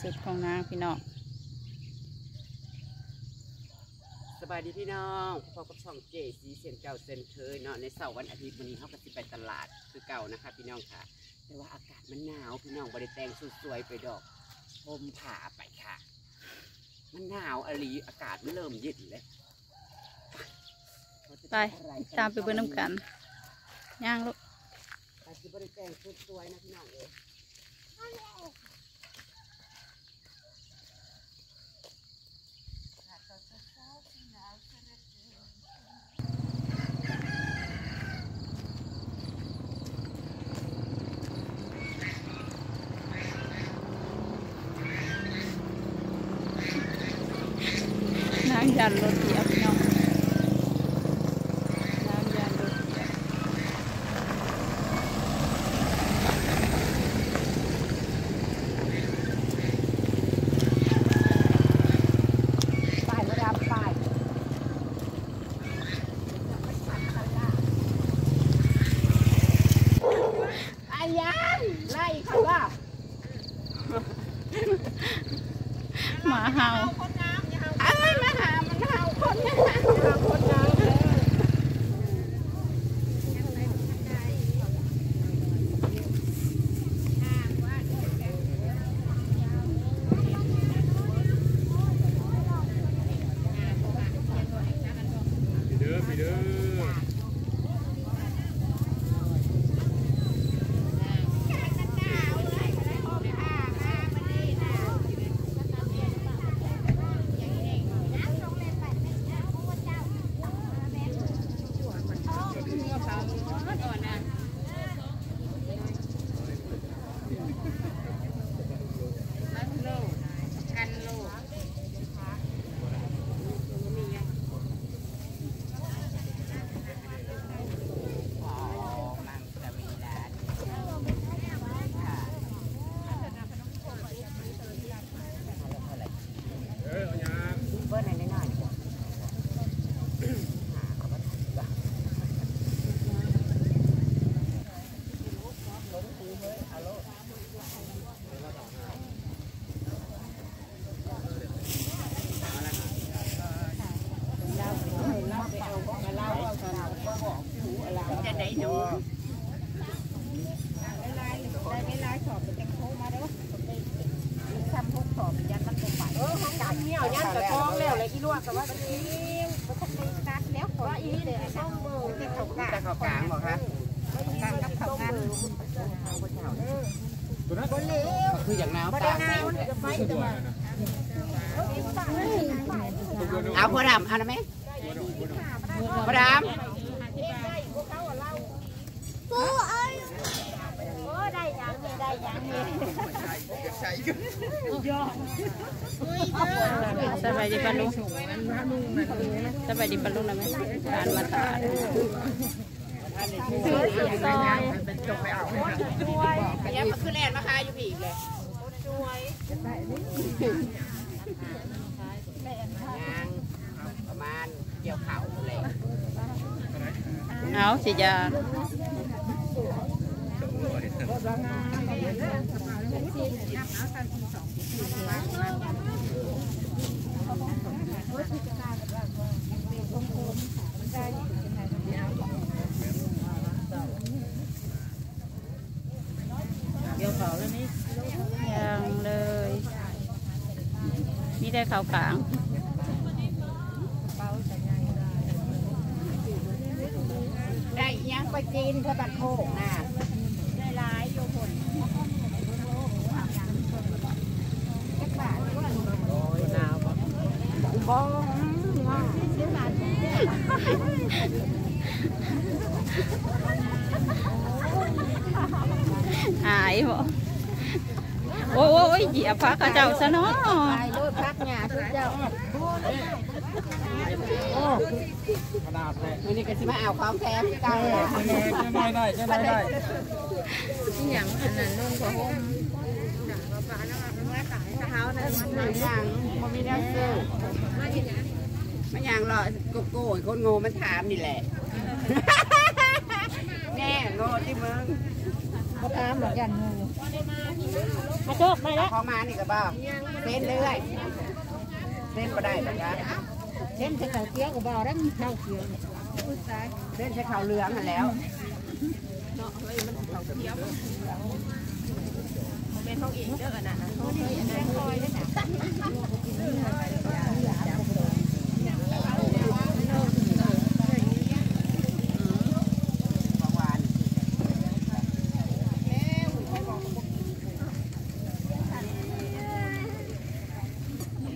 สุดของนางพี่น้องสบายดีพี่น้องพบกับช่องเจสีเซนเก่าเซนเคยเนาะในเสาร์วันอาทิตย์วันนี้เขาก็สิไปตลาดคือเก่านะคะพี่น้องค่ะ แต่ว่าอากาศมันหนาวพี่น้องบริแต่งสุดสวยไปดอกพมผ่าไปค่ะ มันหนาวอลีอากาศมันเริ่มเย็นเลยไปตามไปเบิ่งน้ำกันย่างลูกไปคือบริแต่งสุดสวยนะพี่น้องเอ้ ย นางยันรถเหยียบพี่น้องนางยันรถเหยียบ ป้ายมาดามป้ายอายังไล่เขาว่า หมาเห่า เอ้ยมาหามันเห่าคนนะหาคนน้ำเลย เด้อพี่เด้อ อ๋อมังสวิรัตค่ะ เออเอายาง เบิ้ลหน่อยหน่อย จะได้ดูเออห้องการเงี้ยยันกระท้องแล้วเลยอีลวกกับว่ามันนี้มันจะเป็นการแล้วขออีนี่เลยต้องมือที่เขากาจะเขากลางบอกคะการกับเขากันตัวนั้นคนเลวก็คืออย่างน้ำตาได้ลไงมันจะไปตัวจะมานั้นนะเอาพอดำเอาได้ไหมพอด ปูเอ้ยโอ้ได้ยังมีได้ยังมี สบายดีปะลุงสบายดีปะลุงนะแม่การมาตลาดซื้อเสียซอยำยังมาขึ้นแลนมาคายอยู่พี่เลยยางประมาณเกี่ยวเข่าเลยเอาสิ ยายังเลยมีแต่เขาวกลางได้ยังไปจีนเพื่อบัดโคกนะได้ร้ายโยคน บ้อง หายบ่โอ้ยโอ้ยเหยียบพักกระเจ้าซะเนาะไปโลดพักหยาทุกเจ้าขนาดแท้วันนี้ก็สิมาเอาของแถมกันจะได้ได้จะได้ได้อย่างอันนั้นนุ่งกว่าห่มเท้านั้นมันยังมันมีแนวซื้อ มันยังรอโกโก้คนโง่มันถามนี่แหละ แน่โง่ที่มึงเขาตามหรอกยันงูปโชคไปแล้วของมานี่ก็บ่เส้นเรื่อยเส้นบ่ได้เหมือนกันเส้นจะเขาเกี้ยวกับบ่อแล้วมีข้าวเกี้ยวเส้นใช้ขาวเหลืองหันแล้วของหวาน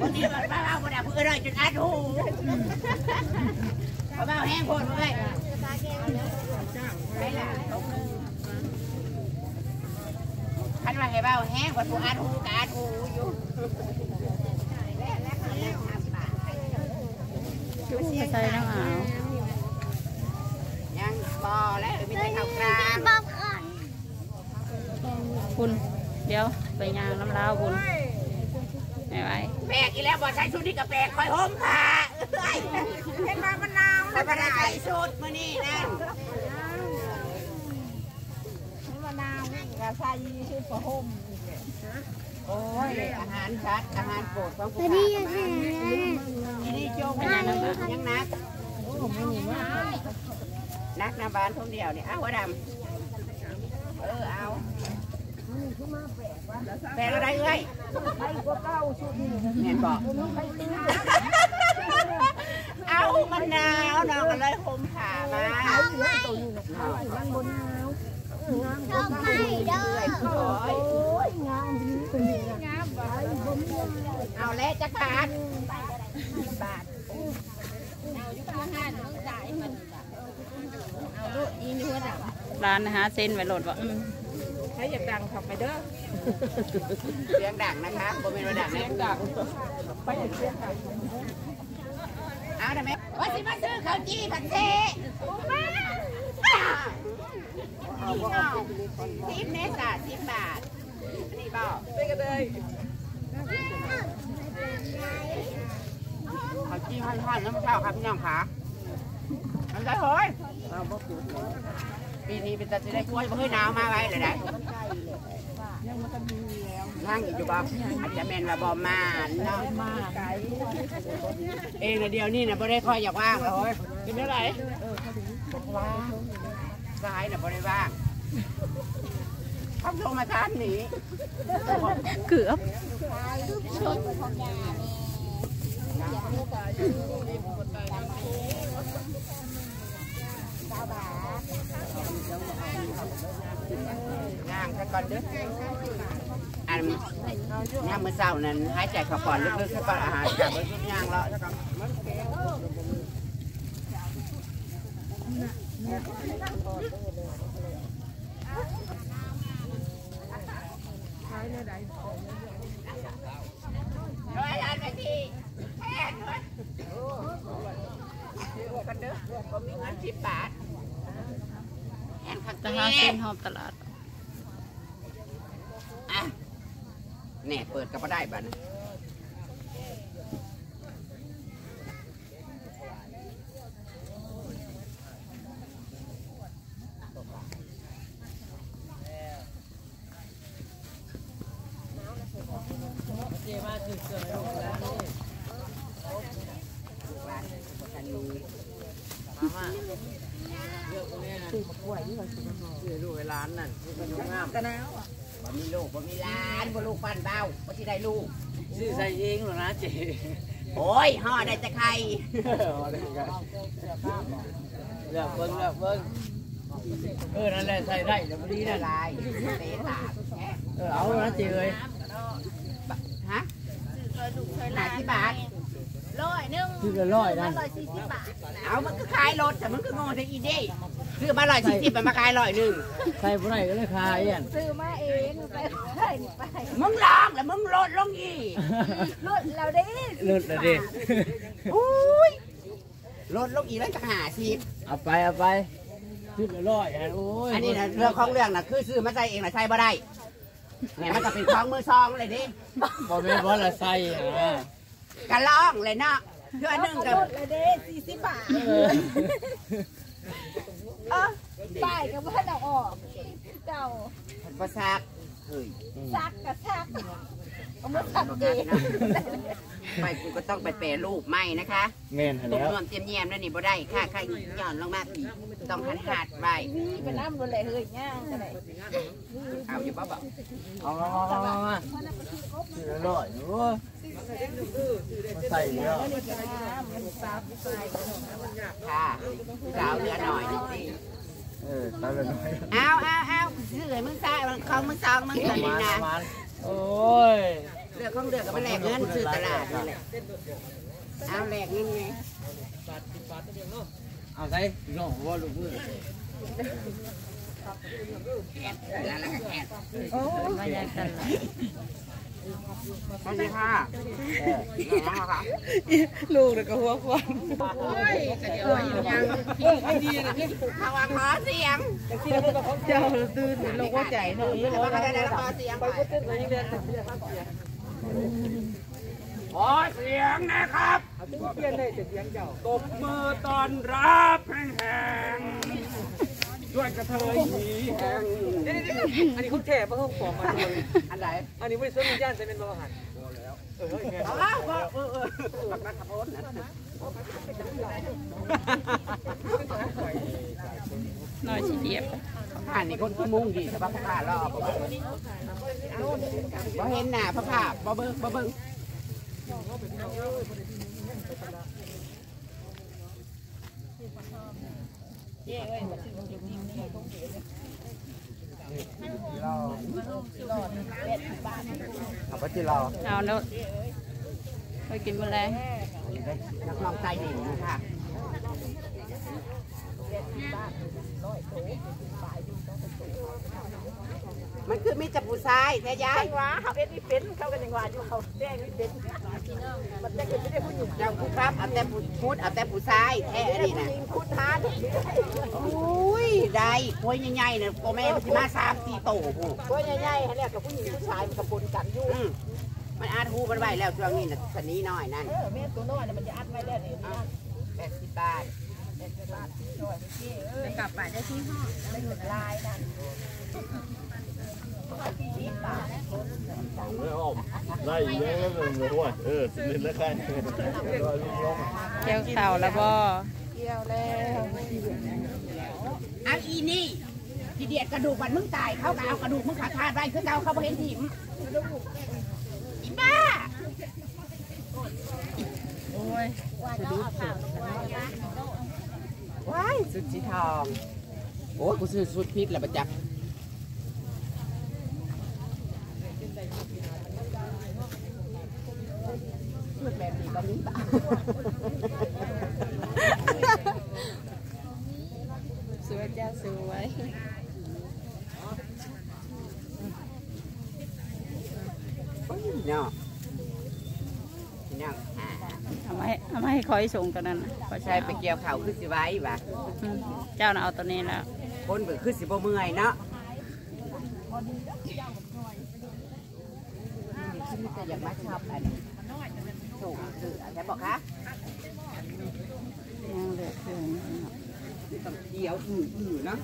วันนี้มันบ้าๆบ่ได้เพื่อนเลยจนอัดหูบ้าๆแห้งโพดเลยไปล่ะคันว่าให้เบ้าแห้งกว่าผู้อัดหูกอัดหูอยู่ใส่น้ำอ่าวยังบ่แล้วมีแต่ข้าวกลางคุณเดี๋ยวไปย่างน้ำลาวคุณ ไม่ไหวแปลกอีแล้วบ่ใส่ชุดนี้ก็แปลกคอยห่มผ้าเอ้ยเห็นมามะนาวแล้วก็ได้ใส่ชุดมื้อนี้นั่นมะนาวกระใส่ชื่อประหมโอ้ยอาหารชัดอาหารโปรดของผู้ข้าก็มาอีนี่โจงไม่ยังยังนักนักนาบานทุ่งเดียวนี่อ้าวดำเออเอาแปลกอะไรเอ้ย ไปก็เก้าชุดนี่เห็นบอกเอามะนาวน้องก็เลยห่มผ้ามามันบนนาวงามโอ้ยโอ้ยงามดีเป็นงามไปบนนาวเอาแล้วจะขาดบาทร้านอาหารเส้นไว้โหลดบ่ใครอยากดังขับไปเด้อเสียงดังนะคะบ่เป็นว่าดังเสียงดังไปอยากเชียร์ใครเอาได้ไหมว่าสิมาซื้อข้าวจี้ผัดเทสิบเมษาสิบบาทอันนี้บอกไปกันเลยข้าวจี้พันๆน้ำเช้าครับพี่น้องค่ะน้ำใจเฮ้ย ปีนี้เป็นตาสิได้กล้วยบ่เฮ้ยหนาวมาไว้เลยได้นั่งอยู่บ่อาจจะแม่นว่าบ่มาเนาะเองนะเดียวนี่นะบ่ได้ค่อยอยากว่างแล้วเฮ้ยกินเท่าไหร่ว่างสายน่ะบ่ได้ว่างทำโทรมาทานหนีเกือบย่า งซะก่อนเด้ออันย่างมื้อเช้านั้นหายใจเข้าปอดลึกๆซะก่อนอาหารจากเบิ่อย่างแล้วซะก่อนร้อยอันไปทีแพงเว้กันเด้อบ่มีเงิน10บาท แพงคักจะเด้หาเส้นหอบตลาดอะแหน่เปิดก็บ่ได้บัดนะูกไปร้านนั่นลูกงามกันแล้วบ่มีลูกบ่มีหลานบ่ลูกปั้นเบาบ่สิได้ลูกชื่อใส่เองหรอนะเจ๊โอ้ยห่อได้แต่ไข่เลือกเบิ้งเลือกเบิ้งเออนั่นแหละใส่ได้เดี๋ยวพอดีละนั่นลายเตะตาเออเอานะเจ๊เลยฮะหาที่บาทชื่อละร้อยนั่นเอามันก็ขายรถแต่มันก็งงแต่อีเด้ ซื้อมาร้อยสี่สิบมันมาขายร้อยหนึ่งใส่ผู้ใดก็เลยขายอะซื้อมาเองไปไปไปมึงลองแล้วมึงลดลงอีกรุ่นเราได้เลิศละดิอุ้ยลดลงอีกแล้วจะหาสิบเอาไปเอาไปชื่อละร้อยอะโอ้ยอันนี้นะเรื่องของเรื่องนะคือซื้อมาใส่เองนะใส่บ่ได้แหมมันก็เป็นของมือซองเลยดิบ่แม่นบ่ละใส่อะกะลองเลยเนาะเพื่อหนึ่งกับรุ่นเราได้สี่สิบบาทเออเออ ป้ายกับว่าเราออกเก่าประสากเฮ้ยซักกับซักเอามาเอาซักลงเอมางพี่น้องไปกูก็ต้องไปแปรรูปใหม่นะคะแม่นหั่นตุกแล้วนวมเตรียมเยี่ยมนั่นนี่บ่ได้ค่ะค่ะย่อนลงมาอีกต้องหันหาดไว้นี่เป็นน้ำบนเลยเฮ้ยย่างอะไรเอาอยู่บ่บ่เอามามามามาซื้ออร่อยโอ้ยมา ใส่แล้วค่ะสาวเหลือหน่อยสิเออตามเลยหน่อยเอาเอาเอาซื้อให้มึงซ่ของมึงซองมึงเกินนี่นะโอ้ยเลือกของเลือกก็มาแลกเงินซื้อตลาดนี่แหละเอาแหลกเงินไงเอาใส่น้องว่าลูกมือแอดแล้วแอดมาอยากกันละสวั สดีค่ะเออน้องค่ะลูกเลยก็หัวควางโอ้ยกระเดี๋ยวยังภาวะขอเสียงเจ้าตื่นลงว่าใจเนาะแล้วก็ได้แล้วขอเสียงไปขอเสียงนะครับตบมือตอนรับแห่งๆ ด้วยกระเทยหนีแห่งอันนี้คุณแฉป่ะเขาของมาด้วยอันไหนอันนี้ไม่ได้ซื้อมีย่านใส่เป็นบริหารเอาละเออเออเออปักนักขับรถนะน้อยสิเดียบผ่านนี่คนที่มุ่งดีแต่ว่าผ่ารอบบ่เห็นหน้าพระภาบ่เบิ่งบ่เบิ่ง เราเอาไปที่เราเอาแล้วไปกินมื้อแรงนักร้องใจดีค่ะ มันคือมีจับผู้ชายแท้ยาไอ้ยหวาเขาเอ็ดนี่เป็นเขากันยังหวาอยู่เขาแดงนี่เป็นมันจะเกิดไม่ได้ผู้หญิงเจ้าผู้ครับเอาแต่ผู้พูดเอาแต่ผู้ชายแท้นี่นะผู้หญิงคุณหาที่โอ้ยได้โอยใหญ่ๆเนี่ยโกแม่มันสิมาสามสี่โตผู้ตัวใหญ่ๆให้เนี่ยกับผู้หญิงผู้ชายมันกระปนกันอยู่อืมมันอาจหูมันไว้แล้วช่วงนี้น่ะสนีน้อยนั่นเออแม่ตัวน้อยเนี่ยมันจะอัดไว้ได้เนี่ยแปดสิบบาทจะกลับไปได้ที่ห้องได้เงินลายนั่น ไม่ออกไล่เยอะเลยเหมือนว่าเออสิเล่นแล้วกันเกี่ยวข่าวแล้วบ่เกี่ยวแล้วเอาอีนี่ทีเดียดกระดูกมันมึงตายเขาก็เอากระดูกมึงขาดขาดไว้คือเอาเขาบ่เห็นถิ่มอีบ้าโอ้ยว้ายสุดสีทองโอ้ยกูซื้อสุดพิษแล้วประจักษ์สุดแบบนี้ก็มีบ้า สวยจ้าสวยเนาะเนาะอ่าเอามาให้เอามาให้คอยส่งกันนั่นน่ะขอใช่ใช้ไปเกี่ยวเขาคือสิไว้บ่ะเจ้าน่ะเอาตัวนี้แล้วคนเบิกคือสิบ่เมื่อยเนาะที่มีแต่อยากมาชอบอัน ถูกคืออะไรบอกคะยังเหลือเกินต้องเกี่ยวอืออือเนาะ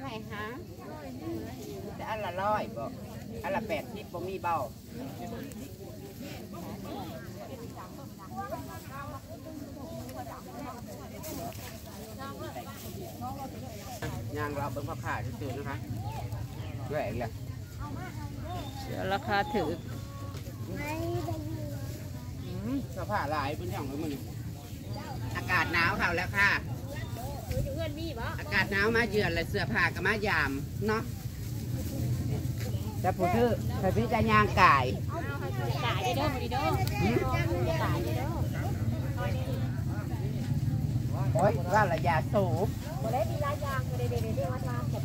ไม่ฮะจะอันละร้อยบ่อันละแปดสิบบ่มีเบายาง เราเบิ่งพ่อขาซื่อๆนะคะด้วยอีกแล้วเสือราคาถือเสื้อผ้าหลายเป็นอย่างไรมึงอากาศหนาวเขาแล้วค่ะอากาศหนาวมาเยือนเลยเสื้อผ้าก็มายามเนาะแต่ผู้ชื่อใครพี่จะยางกาย โอ้ยว่าระยะสูบหมดแล้วมีลายยางเด็ดๆๆวัดมาแบบ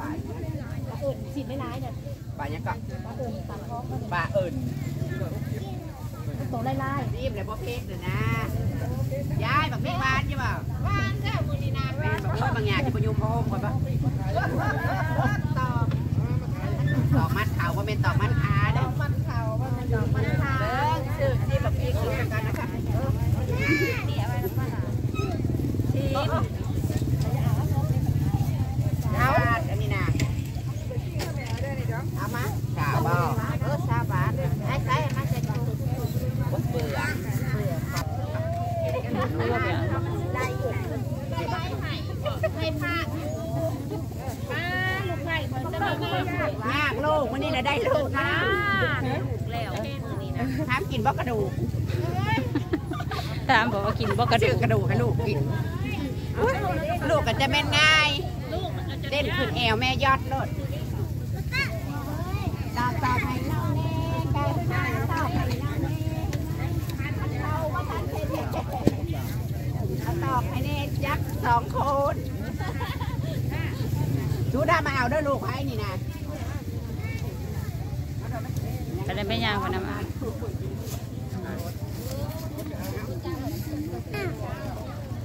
ป่าเอิญสิไม่ร้ายเนี่ยป่ายังก็เอิญตัดคอมันป่าเอิญตัวไล่ไล่รีบเลยบ่เพชรเลยนะยายบักเพชรหวานใช่ป่ะหวานเจ้ามือนีนาเป็นแบบว่าบางอย่างที่ประยุมพระโฮมก่อนปะตอกตอกมัดเข่าว่าเป็นตอกมัดขา นะได้ลูกนะลูกแล้วนี่นะห้ามกินบอกกระดูกตามบอกว่ากินบอกกระดูกกระดูกให้ลูกกินลูกก็จะแม่นง่ายเด่นขึ้นแอวแม่ยอดโลดตอบตอบให้เราแน่การตอบตอบให้เราแน่เราว่าท่านเท่ตอบให้เน่ยักษ์สองคนชูดามาเอาด้วยลูกให้นี่นะ ไม่ย่างคนนะมา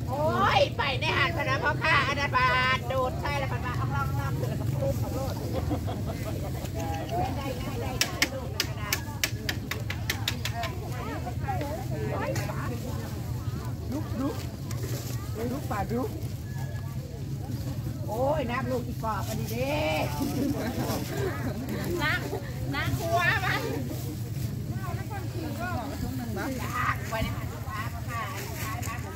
โอ้ย ไปในหาดพนะพ่อข้าอนบาดโดดใช่แล้วพันมาเอาล่องน้ำเสือกับลูกกับโลดได้ได้ได้ได้ลูกกระลุกลุกลุกป่าลุกโอ้ยนับลูกอีปอบอันนี้เด้นักนักหัวมันนักไปในหาดพ่อข้าพ่อข้าอันนี้ขายบ้านผม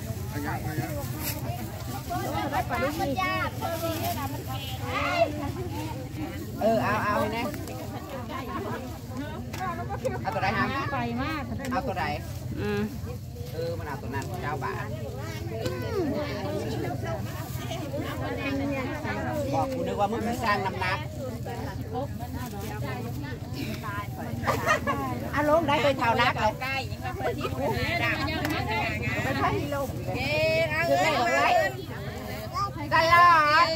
เอาเลยนะเอาตัวไหนฮะไปมากเอาตัวไหนอืมเออมันเอาตัวนั้นเก้าบ่าบอกกูนึกว่ามึงไม่สร้างน้ำหนักอาลงได้เลยเท่านักเลยใกล้ยังมาเปิดที่คุ้มไปพันลงเอ๊ะเอาเลยตลอด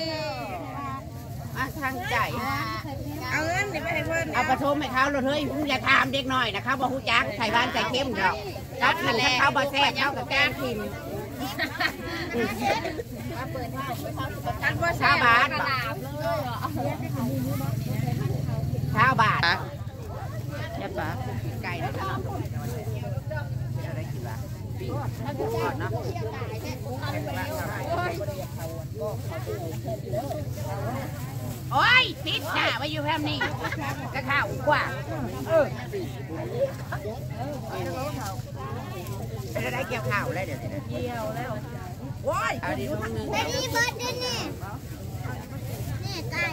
มาทางใจ เอาเงินเดี๋ยวไปให้เพิ่นเอาประชมให้เขาเลยเฮ้ยมึงอย่าถามเด็กหน่อยนะครับว่าหูจักไข่บ้านไข่เข้มเราจัดมันเขาบาแซ่บเขากับแกงพิมพ์ชาวบาทชาวบาทยับปากไก่นะครับอะไรกินวะปิ้งทอดเนาะ โอ้ยพิษหน้าไว้อยู่แค่นี้กระข้าวกว่าเออเป็นอะไรเกี่ยวข้าวเลยเดี๋ยวนี้เกี่ยวแล้วโอ้ยเอาดิลูกนึงแต่นี่เบิร์ดด้วยนี่นี่ไก่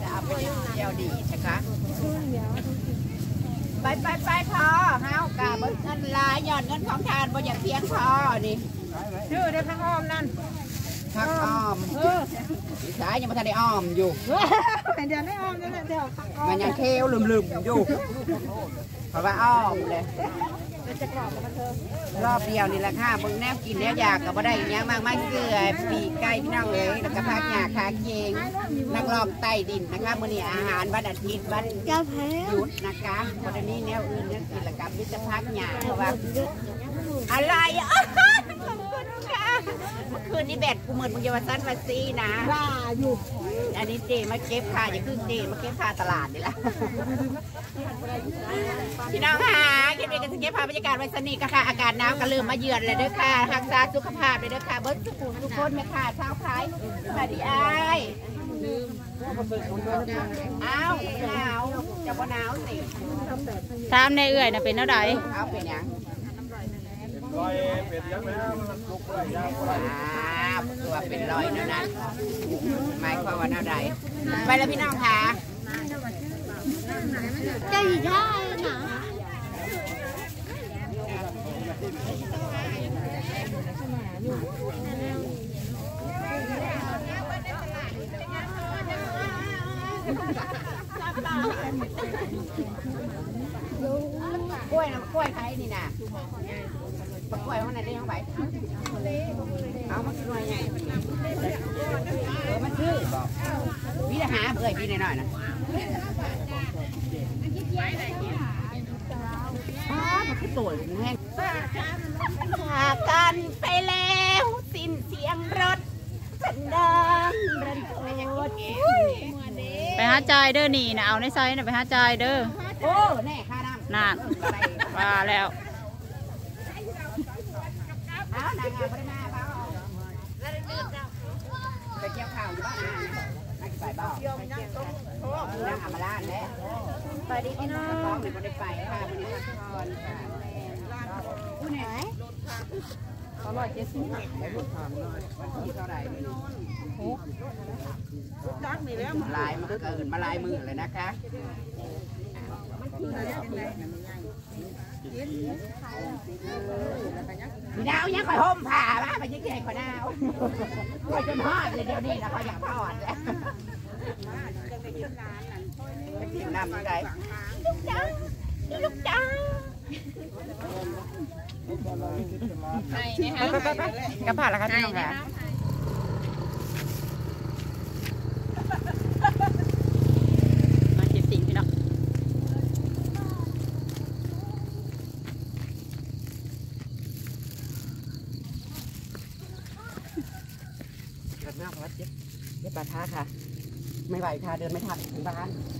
จะเอาไปเที่ยวดีใช่คะไปไปไปพอ ลายยอดเงินของทานบ่อยากเพียงพอนี่ชื่อได้พังอ้อมนั่นพักอ้อมอีสายยังไม่ทันได้อ้อมอยู่เดี๋ยวไม่อ้อมนั่นแหละเดี๋ยวพังอ้อมมันยังเคี้ยวลืมๆอยู่เพราะว่าอ้อมเลย รอบเดียวนี่แหละค่ะเบิ่งแนวกินแนวอยากก็บ่ได้อิหยังมากมายเกลือปีกไก่พี่น้องเอ้ยแล้วก็ผักหญ้าคาเกงนักรอบใต้ดินนะคะมื้อนี้อาหารวันอาทิตย์วันหยุดนะคะบ่ได้มีแนวอื่นแนวกินแล้วก็มีแต่ผักหญ้าเพราะว่าอะไรอะขอบคุณค่ะเมื่อคื นนี้แบตกูเหมือนมึงจะมาสั้นมาซีนะว่าอยู่ อันนี้เจมาเก็บค่าอย่าพึ่งเจมาเก็บค่าตลาดนี่ละพี่น้องค่ะคลิปนี้ก็จะเก็บภาพบรรยากาศไว้สนิทกันค่ะ อากาศหนาวก็เริ่มมาเยือนเลยเด้อค่ะรักษาสุขภาพเลยเด้อค่ะ เบิ้ลสุขุมทุกคนไหมค่ะเช้าคล้ายสวัสดีอ้ายอ้าวหนาวจะว่าหนาวสิถามในเอื่อยน่ะเป็นเท่าใดเอาเป็นหยัง รอยเป็ดยังไงมันลุกได้ยาวว้าวตัวเป็นรอยนั่นนะหมายความว่าแนวใดไปแล้วพี่น้องค่ะเจ้าหญิงได้นะกล้วยนะกล้วยใครนี่นะ กล้วยข้างในได้ยังไงเอามาหน่อยไงเออมันชื่อบอกพี่จะหาเอ้ยพี่หน่อยๆนะอ้ามันคือตัวแห้งจากกันไปแล้วสิ้นเสียงรถฉันดังรันโอดไปหาจ่ายเด้อนี่นะเอาในไซส์น่ะไปหาจ่ายเด้อโอ้แน่ค่าน้ำนั่นว่าแล้วเอานางงามไม่ได้มาเปล่า ไปเกี่ยวข่าวอยู่บ้านนะนักไปเปล่านางอามาลาดแล้วไปดีพี่น้องไม่ได้ไปค่ะวันนี้พักผ่อนค่ะผู้ไหนก็ร้อยเจ็ดสิบวันที่เท่าไหร่นี่ลายมันก็เกินมาลายมือเลยนะคะ พี่ดาวยังคอยห่มผ้าบ้าไปยังไงขอดาวคอยจนฮอดเลยเดี๋ยวนี้นะคอยอยากทอดแล้วไปกินน้ำยังไงลูกจ้าลูกจ้าให้นะคะกับผ่านแล้วครับพี่น้องค่ะ มาเจ็บสิงพี่น้อง เกิดมาก ครับเจ๊เจ๊ปลาท้าค่ะไม่ไหวค่ะเดินไม่ทันถึงบ้าน